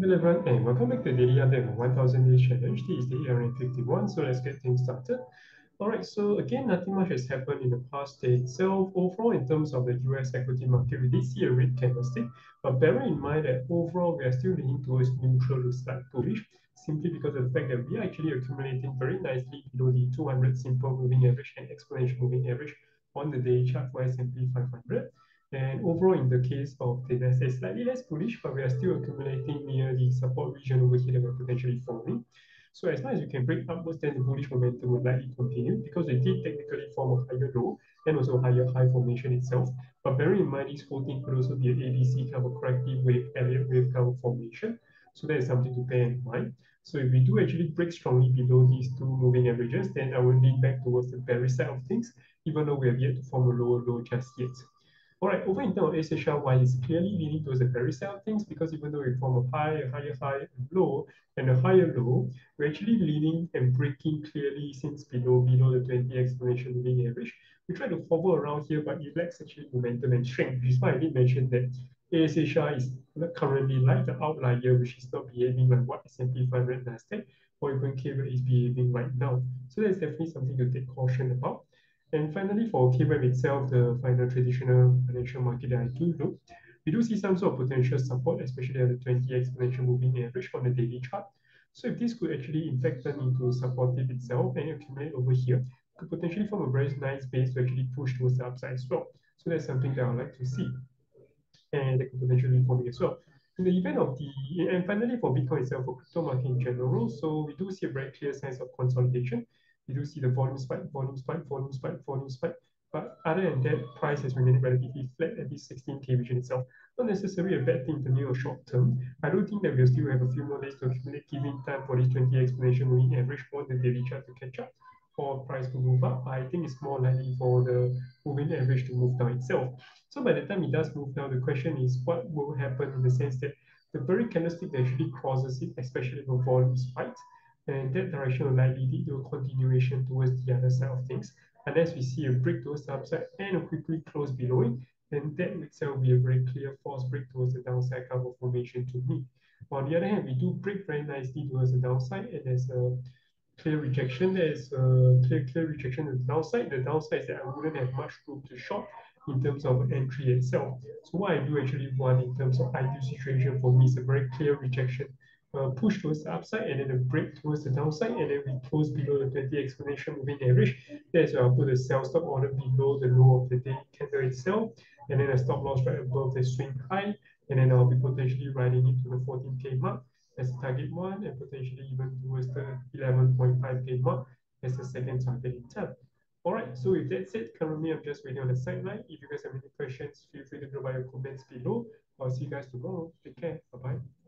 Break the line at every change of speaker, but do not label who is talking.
Hello everyone and welcome back to daily update of 1000 days challenge. This is day 851, so let's get things started. Alright, so again, nothing much has happened in the past day itself. Overall, in terms of the US equity market, we did see a red candlestick, but bear in mind that overall we are still leaning towards neutral to slight bullish, simply because of the fact that we are actually accumulating very nicely below the 200 simple moving average and exponential moving average on the daily chart for S&P 500. And overall, in the case of the Nasdaq, slightly less bullish, but we are still accumulating near the support region over here that we're potentially forming. So as long as you can break upwards, then the bullish momentum will likely continue because it did technically form a higher low and also higher high formation itself. But bearing in mind, this whole thing could also be an ABC a corrective wave, Elliott wave of formation. So that is something to bear in mind. So if we do actually break strongly below these two moving averages, then I will lean back towards the bearish side of things, even though we have yet to form a lower low just yet. All right, over in terms of ASHR, it's clearly leading towards the of things because even though we form a high, a higher high, and low, and a higher low, we're actually leaning and breaking clearly since below below the 20 exponential moving average. We try to hover around here, but it lacks actually momentum and strength, which is why I did mention that ASHR is currently like the outlier, which is not behaving like what S&P 500 Nasdaq or even KWEB is behaving right now. So that's definitely something to take caution about. And finally, for KWEB itself, the final traditional financial market that I do look, we do see some sort of potential support, especially at the 20 exponential moving average on the daily chart. So if this could actually in fact turn into supportive itself and accumulate over here, could potentially form a very nice base to actually push towards the upside as well. So that's something that I would like to see. And that could potentially form as well. In the event of the, and finally for Bitcoin itself, for crypto market in general, so we do see a very clear sense of consolidation you do see the volume spike, volume spike, volume spike, volume spike. But other than that, price has remained relatively flat at this 16K region itself. Not necessarily a bad thing to near or short term. I do think that we'll still have a few more days to accumulate, giving time for this 20 exponential moving average on the daily chart to catch up for price to move up. I think it's more likely for the moving average to move down itself. So by the time it does move down, the question is what will happen in the sense that the very candlestick that actually crosses it, especially the volume spikes, and that direction will likely lead to a continuation towards the other side of things. Unless we see a break towards the upside and a quickly close below it, then that itself will be a very clear false break towards the downside cover formation to me. On the other hand, we do break very nicely towards the downside, and there's a clear rejection. There's a clear, clear rejection to the downside. The downside is that I wouldn't have much room to short in terms of entry itself. So what I do actually want in terms of ideal situation for me is a very clear rejection uh, push towards the upside and then a break towards the downside and then we close below the 20 exponential moving average. That's where I'll put a sell stop order below the low of the day candle itself and then a stop loss right above the swing high and then I'll be potentially riding it to the 14k mark as target one and potentially even towards the 11.5k mark as the second target in time. Alright, so with that said, currently I'm just waiting on the sideline. If you guys have any questions, feel free to drop by your comments below. I'll see you guys tomorrow. Take care. Bye-bye.